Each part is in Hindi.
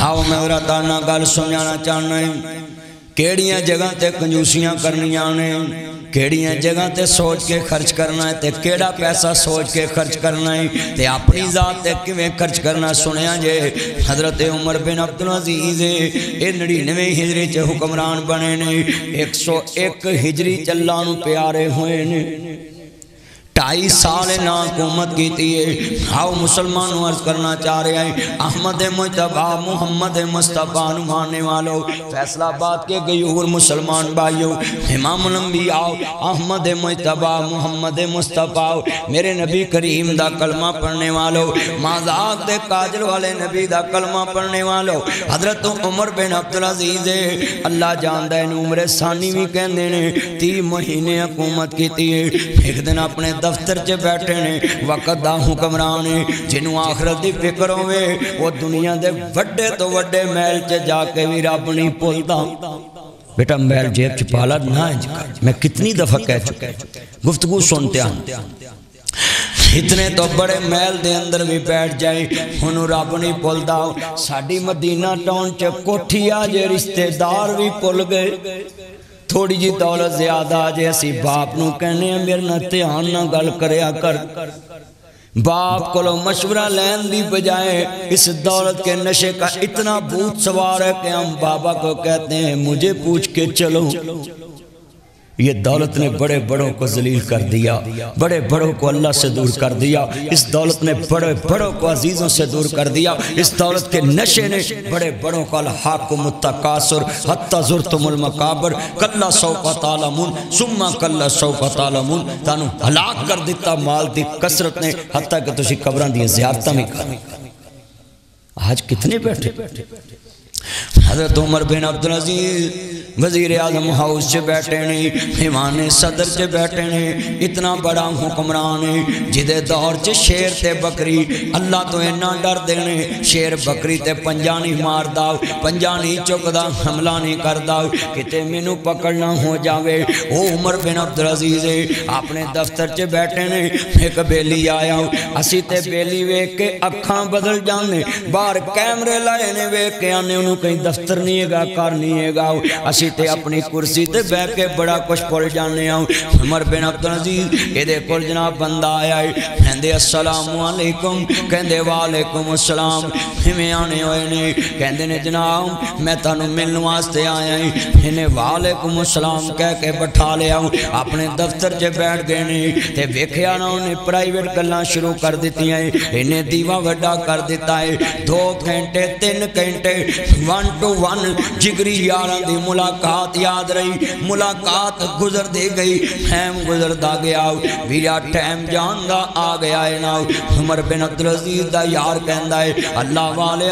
आओ मैं और ताना गल समझाना चाहना है केड़ियाँ जगह ते कंजूसियाँ करनियाँ ने? जगह ते सोच के खर्च करना है ते केड़ा पैसा सोच के खर्च करना है ते अपनी जात किवें खर्च करना सुनिया जे? हज़रत उमर बिन अब्दुल अज़ीज़ ये नड़िनवे हिजरी च हुक्मरान बने ने। 101 हिजरी चल्ला प्यारे हुए ने। ढाई साल ना हुकूमत की आओ मुसलमान अर्ज़ करना चाह रहे हैं। अहमद मुशतबा मुहम्मद मुस्तफ़ा मानने वालों, फैसलाबाद के गयूर मुसलमान भाइयों, इमाम आओ, अहमद मुशतबा मुहम्मद मुस्तफ़ा मेरे नबी करीम दा कलमा पढ़ने वालों, माजाक दे काजल वाले नबी दा कलमा पढ़ने वालों, हज़रत उमर बिन अब्दुल अज़ीज़ अल्लाह जानदा है उम्र सानी भी कहते हैं तीह महीने हुकूमत की एक दिन अपने दफ्तर च बैठे ने वक्त का हुक्मरान है जिन्हों आखरत की फ़िक्र होवे, वो दुनिया के व्डे तो व्डे महल च जाके भी रब नहीं भूलता बेटा महल जेब च पाला ना मैं कितनी दफ़ा कह चुका गुफ्तगु सुनते हैं इतने तो बड़े महल के अंदर भी बैठ जाए हूँ रब नहीं भुलता साड़ी मदीना टाउन च कोठी आ जे रिश्तेदार भी भुल गए। थोड़ी जी दौलत ज़्यादा जे असी बाप न कहने मेरे ना ध्यान ना गल कर। बाप को मशवरा लैन की बजाय इस दौलत के नशे का इतना भूत सवार है कि हम बाबा को कहते हैं, मुझे पूछ के चलो। ये दौलत ने बड़े बड़ों को जलील कर दिया, बड़े बड़ों को अल्लाह से दूर कर दिया, इस दौलत ने बड़े बड़ों को अजीज़ों से दूर कर दिया, इस दौलत के नशे ने बड़े बड़ों को हाक मुतकासुर मकाबर, कल्ला सौ का तालामुन, सुम्मा कल्ला सौ का तालामुन हलाक कर दिता, माल की कसरत ने हत्या कि तुम कबर दियारत भी कर। आज कितने बैठे? हज़रत उमर बिन अब्दुल अज़ीज़ वज़ीर आज़म हाउस च बैठे ने हिमान सदर च बैठे ने, इतना बड़ा हुक्मरान है, जिदे दौर च शेर ते बकरी, अल्लाह तो इन्ना डर देने शेर बकरी ते पंजा नहीं मारदा, पंजा नहीं चुकदा, हमला नहीं करता किते मैनू पकड़ना हो जावे। ओ उमर बिन अब्दुल अज़ीज़ है अपने दफ्तर च बैठे ने, एक बेली आया, असी ते बेली वेख के अखा बदल जाने, बाहर कैमरे लाए ने वेख के, आने कहीं दफ्तर नहीं है घर नहीं है असी ते अपनी कुर्सी ते बह के बड़ा कुछ भुल जाने उमर बिन अब्दुल अज़ीज़ ये कोल जनाब बंदा आया है। कहते असलामुअलैकुम कहते वालेकुम असलाम किमें आने हुए ने। कहते ने, जनाब, मैं तुम मिलने वास्ते आया ही। इन्हें वालेकुम असलाम कह के बैठा लिया अपने दफ्तर च बैठ गए ने। ते वेख्या ना उन्हें प्राइवेट गल् शुरू कर दी इन्हें दीवा व्डा कर दिता है। दो घंटे, तीन घंटे वन टू वन जिगरी यार की मुलाकात याद रही, मुलाकात गुजर दे गई। टाइम गुजरता गया वीरा टाइम जान का आ गया है ना उमर बिन अब्दुल अज़ीज़ का यार कहता है, अल्लाह वाले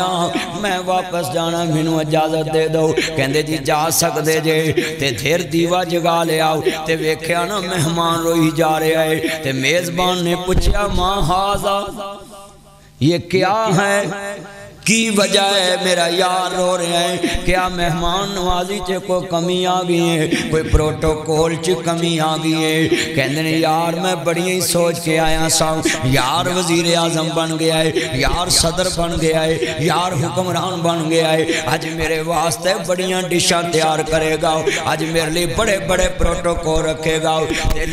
मैं वापस जाना, मैनू इजाज़त दे दो। कहते जी, जा सकते जे, ते फिर दीवा जगा लिया ते वेख्या ना मेहमान रोई जा रहा है, ते मेजबान ने पूछा माँ हाजा, ये क्या है? की वजह है मेरा यार रो रहा है। क्या मेहमान नवाजी च कोई कमी आ गई है? कोई प्रोटोकॉल च कमी आ गई है? कहते ने, यार, मैं बड़ी ही सोच के आया सा। यार वज़ीर आज़म बन गया है, यार सदर बन गया है, यार हुक्मरान बन गया है। अज मेरे वास्ते बड़िया डिशा तैयार करेगा अज मेरे लिए बड़े बड़े प्रोटोकॉल रखेगा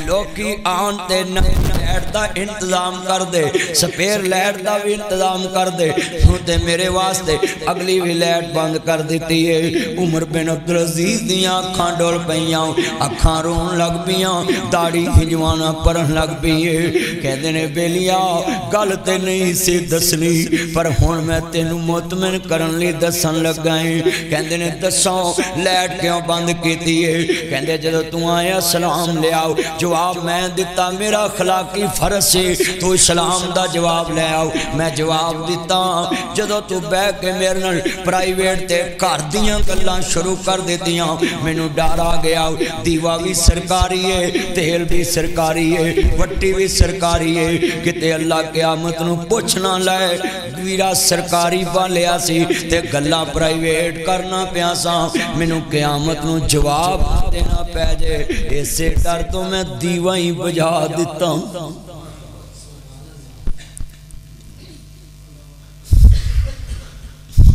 लोग आन ते लैट का इंतज़ाम कर दे सपेर लैट का भी इंतज़ाम कर दे मेरे मेरे वास्ते अगली भी लाइट बंद कर दी है। उमर बिन अब्दुल अज़ीज़ दखा डुल पिया अखा रोन लग पिया दाड़ी हिजवाना भरन लग पी है। कहते ने, बेलिया, गल तो नहीं सी दसनी, पर हूँ मैं तेन मुतमिन करने दसन लगा है कहते ने दसो लाइट क्यों बंद की है? कहते जो तू आया सलाम लियाओ, जवाब मैं दिता मेरा खिलाकी फ़र्ज़ से तू इस्लाम का जवाब ले आओ। मैं जवाब दिता जो तू बह के मेरे नाल प्राइवेट ते घर गल्लां शुरू कर दित्तियाँ मैनू डर आ गया। दीवा भी सरकारी है, तेल भी सरकारी है, वट्टी भी सरकारी है। किते अल्लाह क्यामत नु पुछना लै, वीरा सरकारी वालिया सी प्राइवेट करना पिया सा। मैनू क्यामत नु जवाब देना पै जे इसे डर तो मैं दीवा ही बुझा दिता।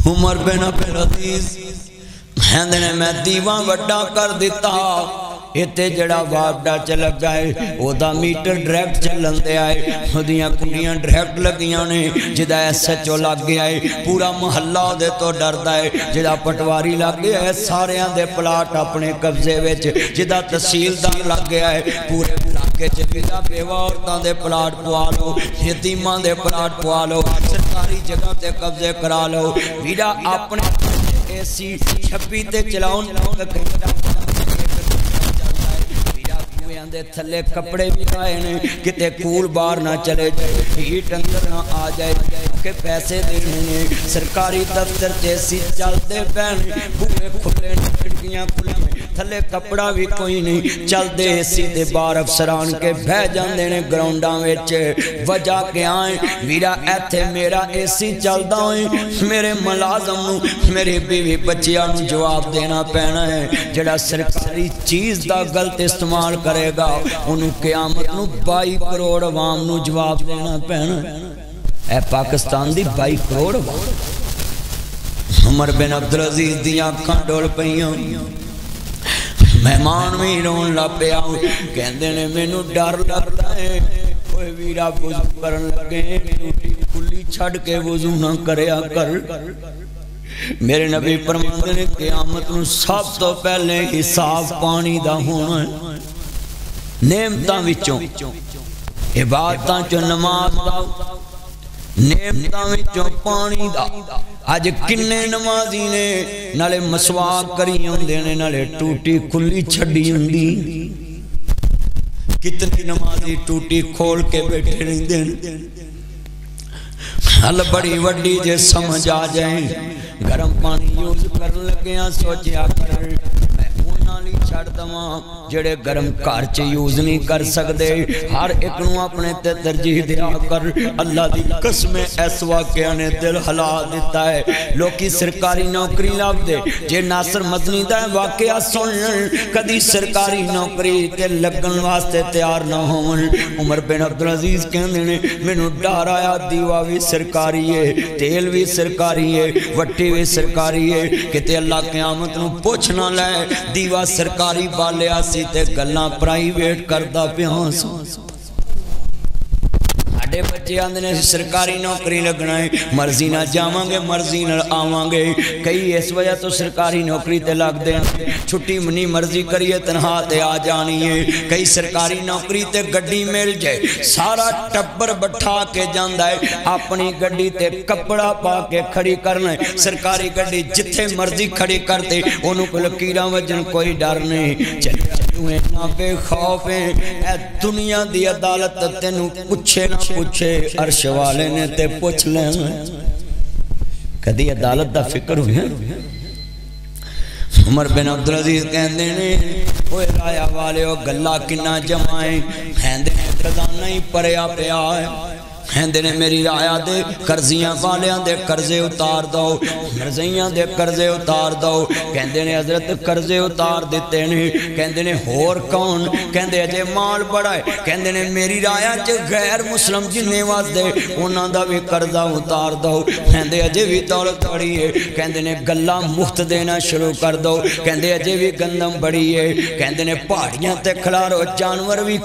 उमर बिन अब्दुल अज़ीज़ कहते ने मैं दीवा वड्डा कर दिता इतने जड़ा वापडा च लगा है वह मीटर डायरैक्ट चलन दिया है वोदियाँ कुड़ियाँ डायरैक्ट लगिया ने जिदा एस एच ओ लग गया है पूरा मुहल्ला वो तो डरता है जिदा पटवारी लग गया है सारिया के प्लाट अपने कब्जे जिदा तहसीलदार लग गया प्लाट पवा लो यतीमा दे प्लाट पवा सरकारी जगह से कब्जे करा लो वीरा अपने छब्बी ते चलाओ थले कपड़े भी आए ने कितने कूल बाहर ना चले जाए हीट अंदर ना आ जाए, के पैसे देने ने। सरकारी दफ्तर जैसी चलते पैन बूहे खुले खिड़कियाँ खुली थले कपड़ा भी कोई नहीं। चलते एसी के बार अफसरान के बह जाते ने ग्राउंडा वजह क्या है? वीरा इतने मेरा एसी चलता हो मेरे मुलाजम मेरी बीवी बच्चिया जवाब देना पैना है जड़ा सरकारी चीज़ का गलत इस्तेमाल करेगा। उन्होंने क्यामत बाई करोड़ आवाम जवाब देना पैना है पाकिस्तान की बाई करोड़ उमर बिन अब्दुल अज़ीज़ दखा डोल पिया मेहमान भी रोन लग पाया कहते ने मैनू डर लगता है वीरा वज़ू कर लगे खुली छड़ के वज़ू ना कर मेरे नबी परमंद ने क्यामत सब तो पहले हिसाब पानी का होना नेमत इबादत चो नमाज़ अज किन्ने नमाजी ने नाले मसवाक करी होंगे ने, नाले टूटी खुली छड़ी होंगी कितनी नमाजी टूटी खोल के बैठे रहते हल बड़ी वड्डी जे समझ आ जाए। गर्म पानी यूज़ कर लगे सोचा दवा, जेड़े गर्म घर च यूज़ नहीं कर सकते हर एक अपने तरजीह दिया कर। अल्लाह की कसम इस वाक्य ने दिल हला दिता है। लोग सरकारी नौकरी लभदे जे नासर मदनी का वाकया सुन कदी सरकारी नौकरी ते लगन वास्ते तैयार ना हो उमर बिन अब्दुल अज़ीज़ कहते ने मैनू डर आया, दीवा भी सरकारी है, तेल भी सरकारी है, वट्टी भी सरकारी है। कितने अल्लाह क्यामत पुछ ना लै दीवा सरकारी सरकारी बालिया सी ते गल्ला प्राइवेट साढ़े बच्चे आते ने सरकारी नौकरी लगना है मर्ज़ी ना जावे मर्ज़ी न आवे कई इस वजह तो सरकारी नौकरी ते लगते हैं छुट्टी मनी मर्ज़ी करिए तनखा ते आ जानी है कई सरकारी नौकरी ते गड्डी मिल जाए सारा टब्बर बैठा के है अपनी गड्डी ते कपड़ा पा के खड़ी करना सरकारी गड्डी जिथे मर्ज़ी खड़ी करते उन्होंने लकीर वज़न कोई डर नहीं तू इना बेखौफ है दुनिया की अदालत तेन पुछे ना पुछे अर्श वाले ने ते पुछ ले कदी अदालत का फ़िक्र हो उमर बिन अब्दुल अज़ीज़ कहते ने राया वाले गला कि जमाए कहते ही परया पिया है कहते मेरी राया दे, कर्जिया वालिया दे कर्जे उतार दो, मरजइया दे कर्जे उतार दो। हज़रत, कर्जे उतार दिते ने। कहते होर कौन? कहते अजे माल बड़ा है। कहते ने, मेरी राया च गैर मुस्लिम जिन्ने वास्ते उन्होंने भी कर्जा उतार दो। कहते अजे भी दौलत बड़ी है। कहते ने गला मुफ़्त देना शुरू कर दो। कहते अजे भी गंदम बड़ी है। कहते ने, पहाड़ियाँ खिलारो, जानवर भी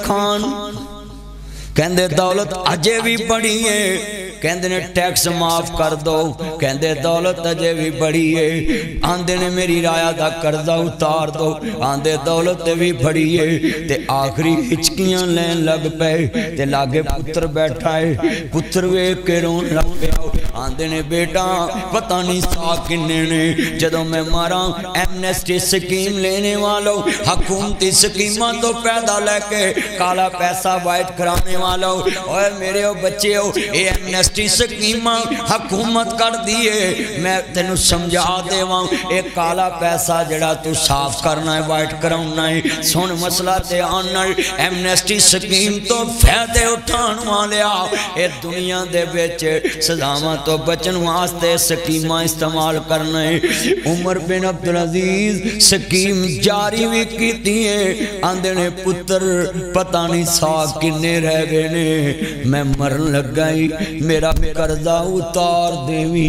खान कहते दौलत अजे भी बड़ी टैक्स माफ़ कर दो कहते दौलत अजे भी बड़ी है आंदे ने मेरी राया का कर्जा उतार दो आंदे दौलत भी बड़ी है ते आखिरी हिचकियाँ लैन लग पे ते लागे पुत्र बैठा है पुत्र वेख के रोन लग गया आंदे ने बेटा पता नहीं सा किन्ने ने जदों मैं मारा एमनेस्टी स्कीम लेने वालों हकूमती स्कीम तो पैदा लेके काला पैसा वाइट कराने वालों और मेरे बच्चे हो ये एमनेस्टी एमनेस्टी स्कीम हकूमत कर दिए, मैं तेन समझा देव। एक काला पैसा जड़ा तू साफ़ करना है, वाइट कराना है, सुन मसला ध्यान एमनेस्टी स्कीम तो फ़ायदे उठाने वाले ये दुनिया के सजाव तो बचन वास्ते स्कीम इस्तेमाल करना है। उमर बिन अब्दुल अज़ीज़ स्कीम जारी भी की ने, पुत्र पता नहीं सा किन्ने रह गए ने। मैं मरन लगा ही मेरा कर्जा उतार देवी।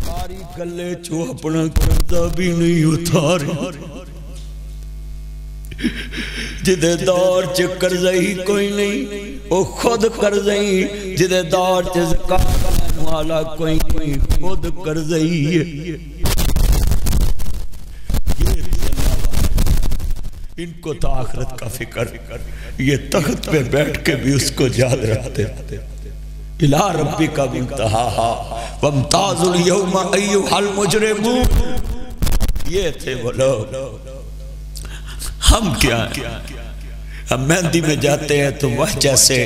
सारी गले चो अपना कर्जा भी नहीं उतार। जिदे दौर च करजई कोई नहीं वो खुद करजई जिदे दौर च वाला कोई नहीं, खुद करजई है इनको तो आखरत का फ़िक्र। ये तख्त पे बैठ के भी उसको याद रखते इला रब्बी का भी ये थे वो लोग। हम क्या, क्या हम मेहंदी में जाते हैं तो वह जैसे,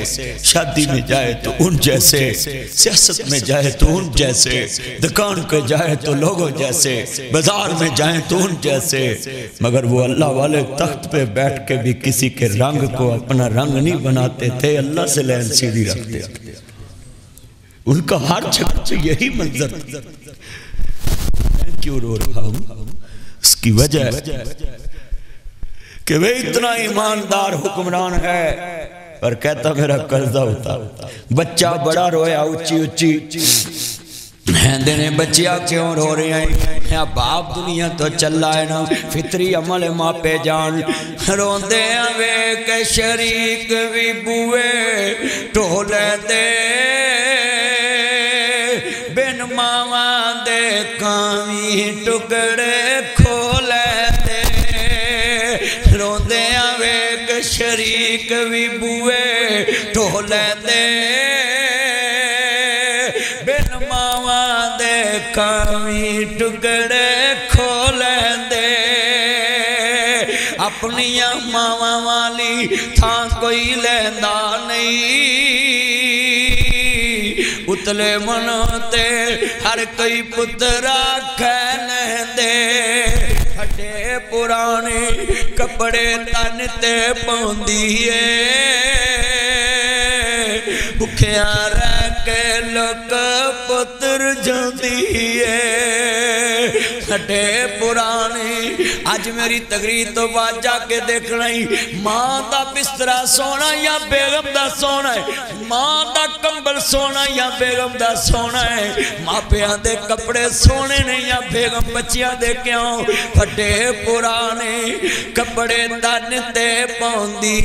शादी में जाए तो उन जैसे, सियासत में जाए तो उन जैसे, दुकान पे जाए तो लोगों जैसे, बाज़ार में जाए तो उन जैसे। मगर वो अल्लाह वाले तख्त पे बैठ के भी किसी के रंग को अपना रंग नहीं बनाते थे, अल्लाह से लैन सीधी रखते उनका हर जगह यही मंजर क्यों रो रहा हूँ? उसकी वजह कि वे इतना ईमानदार हुक्मरान है, पर कहता मेरा कर्जा होता बच्चा बड़ा रोया, उच्ची उच्ची। कहते बच्चिया क्यों रो रहे हैं? या बाप दुनिया तो चला है ना, फितरी अमल मापे जान। रोंदे वे के शरीक भी बुए टोले दे। बिन मावा दे कामी टुकड़े। शरीक भी बुए ढोले दे। बिन मावा दे कामी टुकड़े खोले दे। अपनिया मावा वाली थां कोई लेंदा नहीं। उतले मनो हर कोई पुत्रा कह दे। फटे पुराने कपड़े तन ते पाँदी भुखिया रह के लोग पुत्र जाती फटे पुराने अज मेरी तकरीर तो बाद जाके देखना ही। माँ का बिस्तरा सोना या बेगम का सोना है? माँ का कंबल सोना या बेगम का सोना है? मापिया दे कपड़े सोने ने या बेगम बच्चिया दे क्यों? फटे पुराने कपड़े तन ते पाँदी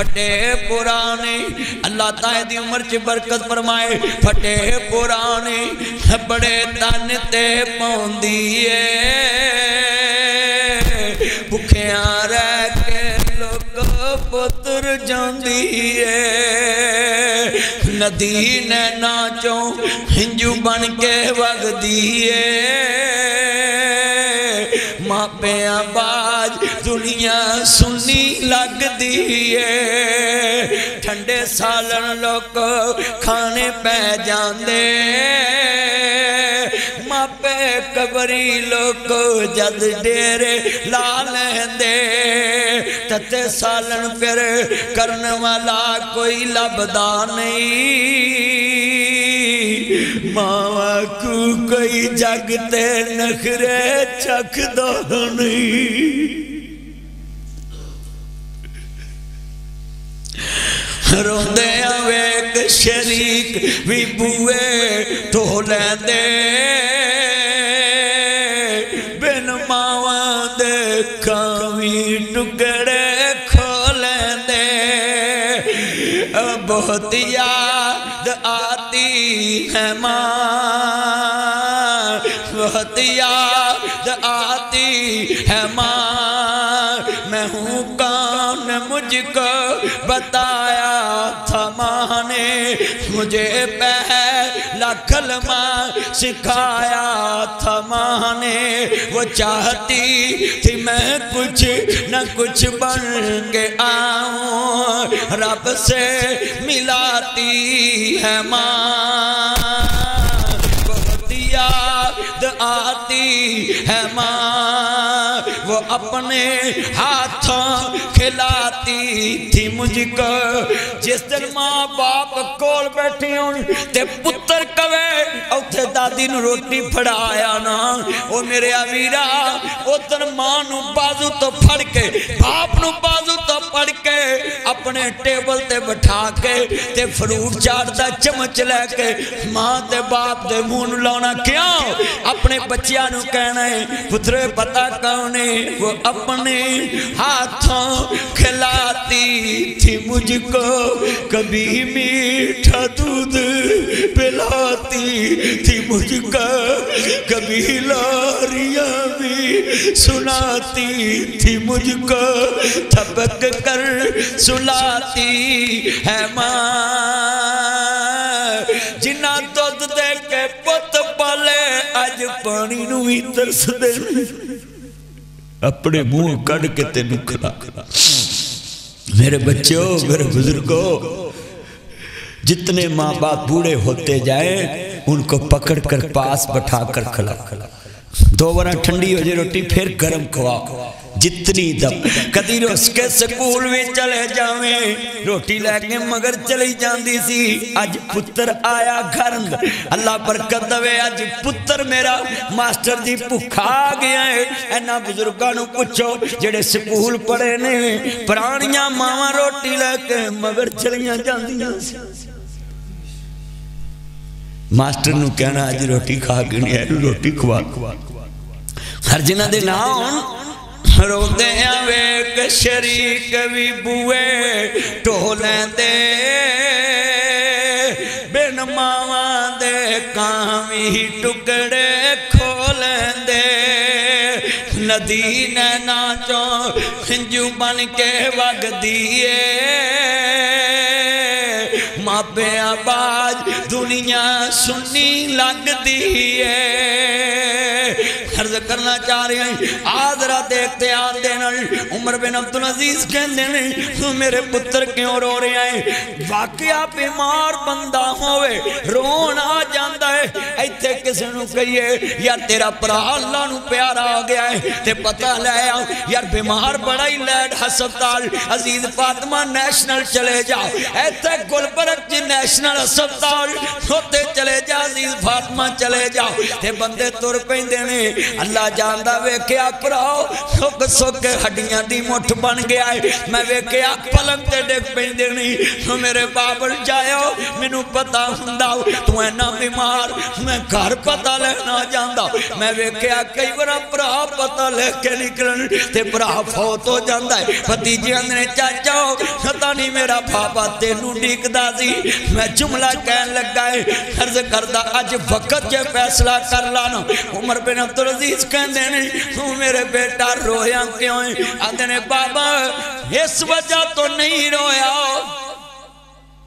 फटे पुराने, अल्लाह ताए दी उम्र च बरकत फरमाए। फटे पुराने बड़े तन ते पाँदी भुखिया रह के लोग पुत्र जाती नदी नैना चो हिंजू बन के वगदी मापिया बाज दुनिया सुनी लगदी है ठंडे सालन लोग खाने पै जाते मापे कबरी लोग जद डेरे ला लेंदे तते सालन फिर करने वाला कोई लभदा नहीं मावा को कोई जगते नखरे चख दो नहीं रोंदे वेक शरीक भी बुए तो लेंदे बिन मावा दे कामी टुकड़े खो लेंदे बहुत याद आती है माँ। बहुत याद आती है माँ। मैं हूँ कौन मुझको ने मुझे पहला कलमा सिखाया था माँ ने वो चाहती थी मैं कुछ न कुछ बन के आऊँ। रब से मिलाती है माँ। अपने हाथों खिलाती थी मुझको। जिस दिन माँ बाप कोल बैठी ते पुत्र कवे उथे दादी नु रोटी फड़ाया ना। ओ मेरे वीरा उधर माँ नु बाजू तो फड़ के बाप नु बाजू तो फड़ के अपने टेबल ते बिठा के ते फ्रूट चाट दा चमच लेके माँ ते बाप दे मुँह ला क्यों? अपने बच्चियाँ नु कहना है पुत्रे पता कौन है? वो अपने हाथों खिलाती थी मुझको। कभी मीठा दूध पिलाती थी मुझको। कभी लारिया भी सुनाती थी मुझको। थपक कर सुलाती है माँ। जिना दुध दे के पुत पाले अज पानी नु भी अपने मुँह कड़ के तेन खिला मेरे बच्चों, मेरे बुजुर्गो, जितने माँ बाप बूढ़े होते जाए, उनको पकड़ कर पास बैठा कर खिला खिला दो बार ठंडी हो जाए रोटी, फिर गर्म खवा खवाओ जितनी दम कदी रुस के स्कूल में चले जावे, रोटी लैके मगर चली जाती सी। अज पुत्र आया घर अल्लाह बरकत दवे अज पुत्र मेरा मास्टर जी भुखा गया है। इन्हों बुज़ुर्गों पूछो, जेडे स्कूल पढ़े ने पुरानिया मावा रोटी लैके मगर चलिया जादियाँ मास्टर कहना अज रोटी खा के नहीं रोटी खवा हर जिन्हों ना हो रोंदे वेख शरीक भी बुए ढोलें दे बिन मावा दे कामी टुकड़े खोलें दे नदी नैना चो हिंजू बन के वगदी मापे आवाज़ दुनिया सुनी लगती है अर्ज़ करना चाह रहे हैं। आदरा देखते देना उम्र बिन अब्दुल अज़ीज़ कहते तू मेरे पुत्र क्यों रो रहे हैं? वाकया बीमार बंदा होवे। रोन है इतने किसी कहिए, यार तेरा भरा अल्लाह प्यारा आ गया है, ते पता ले यार बीमार बड़ा ही लैड हस्पताल अज़ीज़ फातिमा नेशनल चले जाओ इतने गुलबर्ग जी नेशनल हस्पताल होते चले जा, अज़ीज़ फातिमा चले जाओ ते बंदे तुर ने, अल्लाह जानदा वेख्या भराओ सुख सुख हड्डियाँ दी मुठ बन गया है, मैं वेख्या, पलंग डिग नहीं मेरे बाबल जायो, मैनू पता हुंदा, तू इना बीमार। मैं घर पता लेना जांदा मैं वेख्या, कई बार भरा पता लेके निकलन ते भरा फौत हो जाता है। भतीजे आंदे चाचा, पता नहीं मेरा बाबा तेनू डिगदा सी। मैं जुमला कहन लगा है, अर्ज़ करदा अज वक्त जे फैसला कर लाना। उमर बिन अज़ीज़ कहते ने, तू मेरे बेटा रोया क्यों आते ने, बाबा, इस वजह तो नहीं रोया।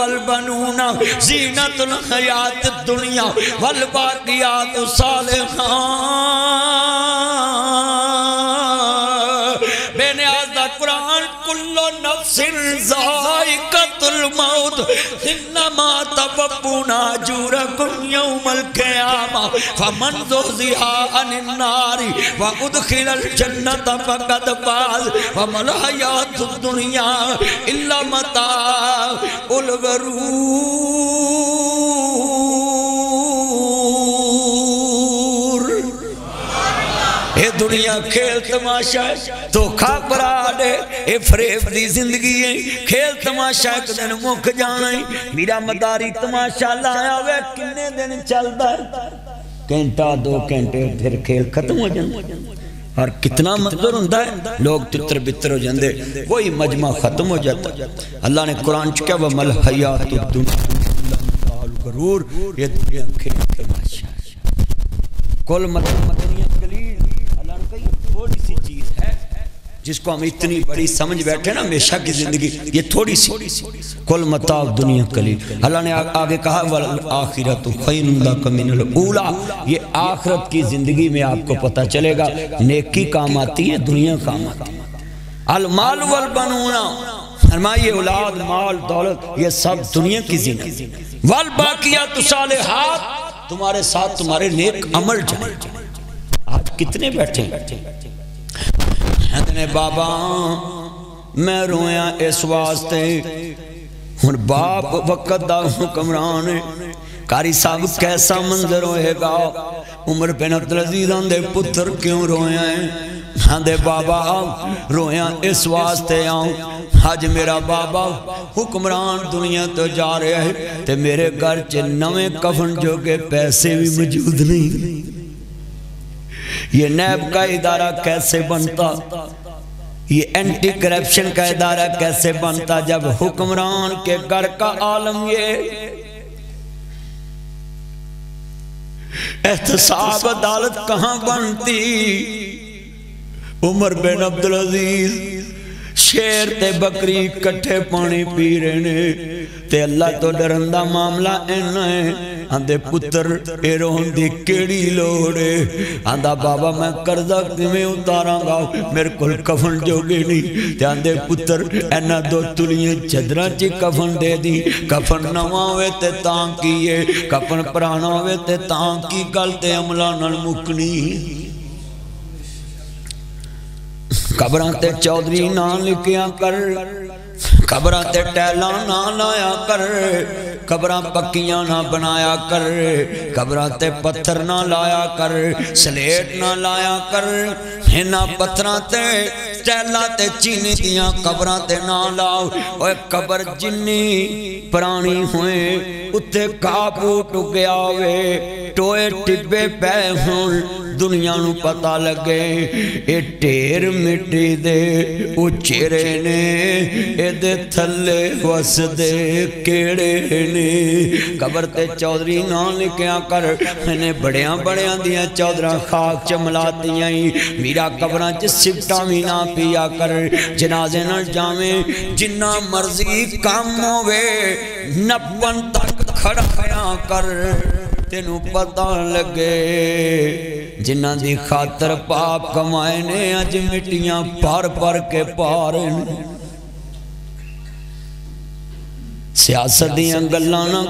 वल बनूना जीनत हयात दुनिया वल बाकियात सालिहात बेनियाज दा कुरान कुल्लो नफ्सिन जायकतुल मौत। इन्नमा तवब्बुना जुरकुम यौमल क़यामा फमन ज़ुहज़िहा अनिन नारी व उदखिलल जन्नत फक़द फाज़ व मल हयातुद दुनिया इल्ला मताउल गरूर दुनिया खेल तमाशा धोखा बराड ये फरेब दी ज़िंदगी है। खेल तमाशा एक दिन मुक जाना है। मेरा मदारी तमाशा लाया वे। किन्ने दिन चलता है। घंटा, दो घंटे फिर खेल खत्म हो जाता और कितना मंजर है। लोग तितर बितर हो जाते वही मजमा खत्म हो जाता अल्लाह ने कुरान च क्या वमल हयात गरूर। ये दुनिया खेल तमाशा कुल मत मतनियत कलील अल्लाह ने कही थोड़ी सी चीज़ है जिसको हम इतनी बड़ी समझ बैठे ना, हमेशा की ज़िंदगी, ये थोड़ी सी। कुल मताब दुनिया कली अल्लाह ने आगे कहा, वल आखिरत ऊला। ये आखिरत की ज़िंदगी में आपको पता चलेगा, नेकी काम आती है, दुनिया काम आती है। अल माल वल बनूना। फरमाइए, औलाद, माल, दौलत, ये सब दुनिया की ज़िंदगी। वल बाकिया तुसाले हाथ तुम्हारे साथ तुम्हारे नेक अमल आज कितने बैठे बैठे कहते बाबा, मैं रोया इस वास्ते। हूँ बाप वक्त का हुक्मरान कारी साहब, कैसा मंजर होएगा? उम्र बिन अब्दुल अज़ीज़ पुत्र क्यों रोया है? आंदे, बाबा, रोया इस वास्ते आऊँ। अज मेरा बाबा हुक्मरान दुनिया तो जा रहा है, ते मेरे घर च नवे कफन जो के पैसे भी मौजूद नहीं। ये नैब का इदारा कैसे बनता? ये एंटी करप्शन का इदारा कैसे बनता जब हुक्मरान के घर का आलम ये? एहतसाब अदालत कहाँ बनती? उमर बिन अब्दुल अज़ीज़ शेर ते बकरी कट्ठे पानी पी रहे ने। ते अल्लाह तो डरन का मामला इन्ना है। आंदे पुत्र केड़ी लोड़ है। आंदा बाबा, मैं कर्जा किवें उतारांगा? मेरे को कफन जोगे नहीं। ते आंदे पुत्र एना दो तुलियाँ चदरां च कफन दे दी। कफन नवा होवे ते की है। कफन पुराना होवे ते की गल ते अमला नाल मुकनी। कबर ते चौधरी ना लिखिया कबर ते टैला ना लाया कर खबर पक्किया ना बनाया कर खबर ते पत्थर ना लाया कर, सलेट ना लाया कर इन्होंने पत्थर ते टैला चीनी दिया कबर ते ना लाओ। और कबर जिनी पुरानी हुए उत्ते काबू टुकया वे टोए टिब्बे पै हूँ दुनिया पता लगे ये ढेर मिट्टी दे उचेरे ने ए थले वसदे केड़े ने कबर ते चौधरी ना लिखिया कर मैंने बड़िया बड़िया दिया चौधरा खाक च मलातिया मीरा कबर च सिफटा भी ना पिया कर जनाजे न जावे जिन्ना मर्ज़ी कम होवे नपन तक खड़ा कर तेन पता लगे, जिन्हों की खातर पाप कमाए ने अज मिट्टियाँ भर भर के पार सियासत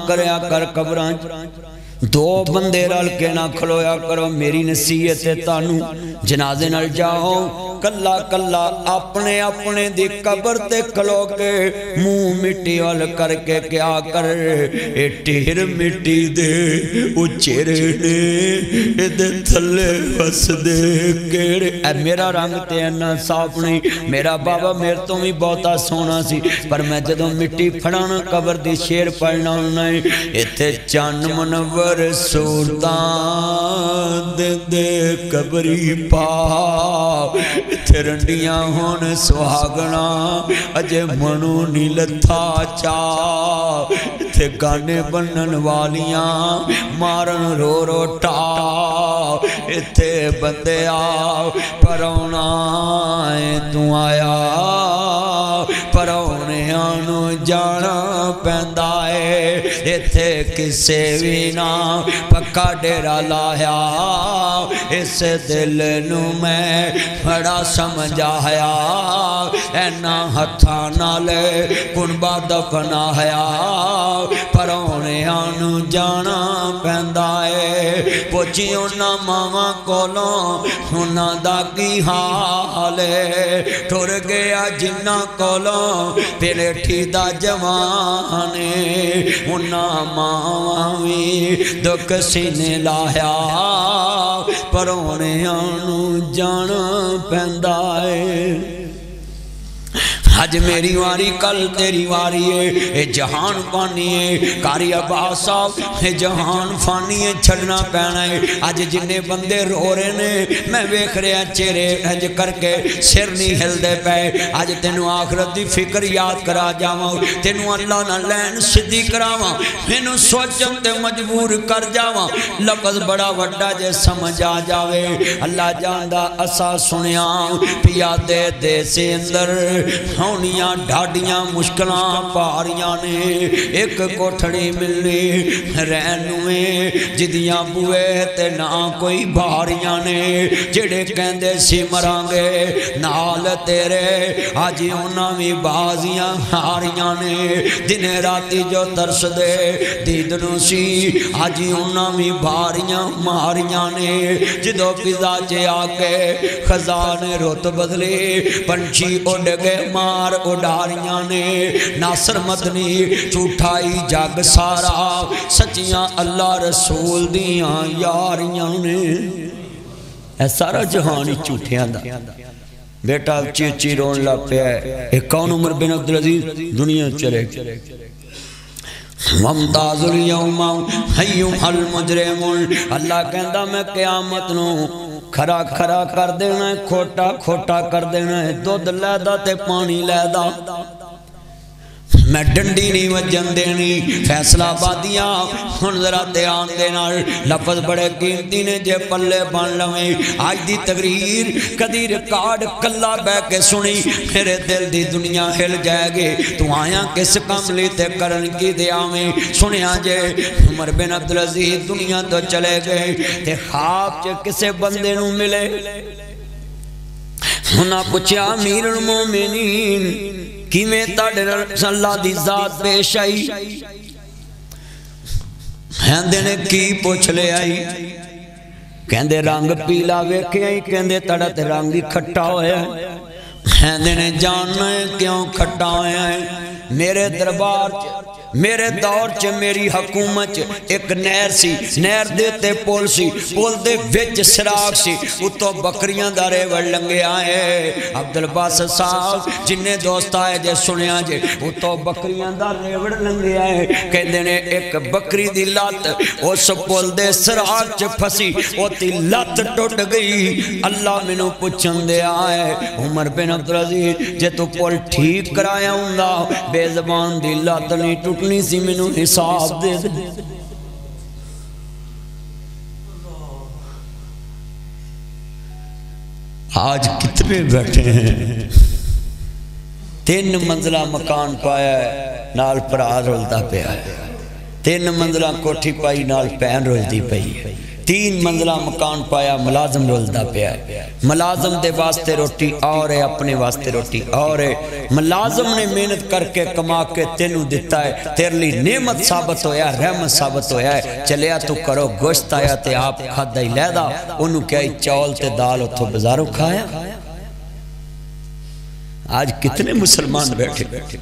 करया कर कबर दो बंदे रल के ना खलोया करो, मेरी नसीहत है तानू। जनाजे जाओ कला कला अपने अपने दी कबर ते खलो के मुँह मिट्टी वाल करके क्या कर ए ढेर मिट्टी दे उचेरे ने थले बस दे केड़े ए मेरा रंग ते इन्ना साफ़ नहीं मेरा बाबा मेरे तो भी बहुता सोना सी पर मैं जदों मिट्टी फड़ाना कबर दी शेर पढ़ना नहीं इथे चन मनवर सूरता दे दे कबरी पा इथे रंडिया होन सुहागना अजे मनु नी लथा चा इथे गाने बनन वालियाँ मारन रो रो टा इथे बंदे आ परौना तू आया परौनिया जाना पैदा है इथे किसे भी ना पक्का डेरा लाया इस दिल न मैं बड़ा समझाया एना हथा नाल कुनबा दफनाया परौनिया जाना पैदा है पुछी उन्होंने मावा कोलों उन्होंने की हाल टुर गया जिन्ना का जवान उन्होंने मावा दुख सीने लाया। परौनिया जाना पैदा है। अज मेरी वारी, कल तेरी वारी है। ये जहान पानी है, कारी अब्बास साहब ये जहान फानी है, छड़ना पैना है। अज जिन्ने बंदे रो रहे ने, मैं वेख रहा चेहरे इंज करके सिर नहीं हिलते पे अज तेन आखरत की फ़िक्र याद करा जावा, तेन अल्लाह ना लैन सीधी करावा। मैनू सोचन ते मजबूर कर जावा। लफज बड़ा वड्डा जे समझ आ जावे। अल्लाह जानदा असा सुनिया पिया दे दे से अंदर होनिया ढाडियाँ मुश्किल पारियाँ ने। एक कोठड़ी मिलनी रहन जिदियाँ बुए ते ना कोई बारियाँ ने। जेड़े कहंदे सी मरांगे, नाल तेरे अज उन्हां भी बाजियाँ हारियाँ ने। दिने राती जो तरस दे दीद नू सी अज उन्हां भी बारियाँ मारिया ने। जो फिजा च आके खजाने रुत बदले, पंछी उड़ गए मार उडारियाँ ने। नासर मदनी, झूठाई जग सारा। सचियाँ अल्लाह रसूल दियाँ यारियाँ ने। सारा जहान ही झूठियाँ बेटा चीची रोन लग पिया कौन उमर बिन अब्दुल अज़ीज़? दुनिया चले। अल्लाह कहंदा, मैं क़यामत खरा खरा कर देना है खोटा खोटा कर देना है दुध लैदा ते पानी लैदा मैं डंडी नहीं वज़न देनी। फैसलाबादियाँ हूँ जरा ध्यान दे लफज बड़े कीमती ने जे पल्ले बन लवे। अज की तकरीर कदी रिकॉर्ड कला बह के सुनी। मेरे दिल की दुनिया हिल जाएगी। तू आया किस कम ली ते करन की दयावे सुनिया जे उमर बिन अब्दुल अज़ीज़ दुनिया तो चले गए। ते खाब च किसे बंदे मिले। उन्हें पूछा अमीर मोमिनीन किमें अल्लाह की जात पेश आई? ने की पुछ रंग पीला वेख्या ही कहते तड़ा ते रंग ही खट्टा होया कहते ने जानना क्यों खट्टा होया है मेरे दरबार मेरे दौर च मेरी हकूमत च एक नहर सी, नहर दे ते पुल सी, पुल दे विच सराख सी उतो बकरियाँ दा रेवड़ लंघिया है अब्दुल बस साहब जिन्ने दोस्त आए जे सुनिया जे उतो बकरियाँ दा रेवड़ लंघिया है कहंदे ने, एक बकरी दी लत उस पुल दे सराख च फसी ओती लत टुट गई। अल्लाह मेनू पुछन दे आए उमर बिन अब्दुल अज़ीज़, जे तू पुल ठीक कराया हुंदा, बेजबान दी लत नहीं टुट चुकनी सी मैनू हिसाब दे आज कितने बैठे हैं? तीन मंजिला मकान पाया नाल भरा रुलता पाया तीन मंजिला कोठी पाई, नाल भैन रुलती पई है। तीन मंजिला मकान पाया, मुलाजम रुलता पाया। मुलाजम के वास्ते रोटी और है, अपने वास्ते रोटी और है। मुलाजम ने मेहनत करके कमा के तेन दिता है। तेरे लिए नेमत साबित होया, रहमत साबित होया है। चलिया तू करो, गोश्त आया ते आप खादा ही लैदा। ओनू क्या चौल ते दाल उतो बाजारों खाया। आज कितने मुसलमान बैठे बैठे।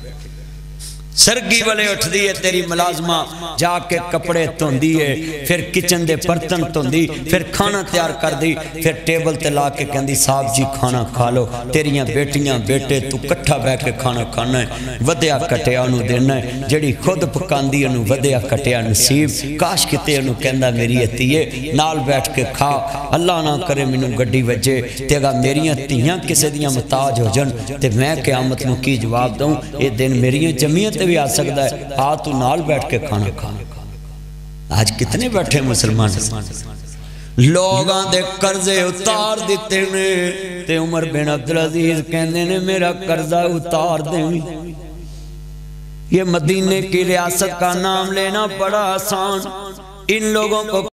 सरगी वाले उठती है, तेरी मुलाजमा जाके कपड़े धोंदी है, फिर किचन के बर्तन धोंदी, फिर खाना तैयार कर दी फिर टेबल ते ला के कहती साहब जी, खाना खा लो, तेरिया बेटियाँ, बेटे, तू कट्ठा बह के खाना खाना है, वध्या कटिया देना है जड़ी खुद पकाती वध्या कटिया नसीब, काश किते कहना मेरी धीए नाल बैठ के खा, अल्लाह ना करे मैनू गड्डी वजे तेगा मेरिया धियाँ किसी दियाँ मुताज हो जान तो मैं क्यामत न की जवाब दूँ ये दिन मेरिया जमीयत भी आ सकता है। आ तू नाल बैठ के खाना खा। आज कितने बैठे मुसलमान? लोगों कर्जे उतार दिते ने, ते उमर बिन अब्दुल अज़ीज़ कहते ने, मेरा कर्जा उतार दे। ये मदीने की रियासत का नाम लेना बड़ा आसान। इन लोगों को